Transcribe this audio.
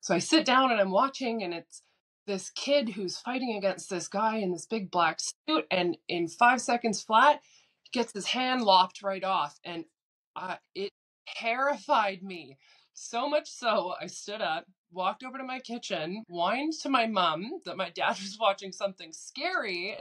So I sit down and I'm watching, and it's this kid who's fighting against this guy in this big black suit, and in five seconds flat, gets his hand lopped right off, and uh, it terrified me. So much so I stood up, walked over to my kitchen, whined to my mom that my dad was watching something scary,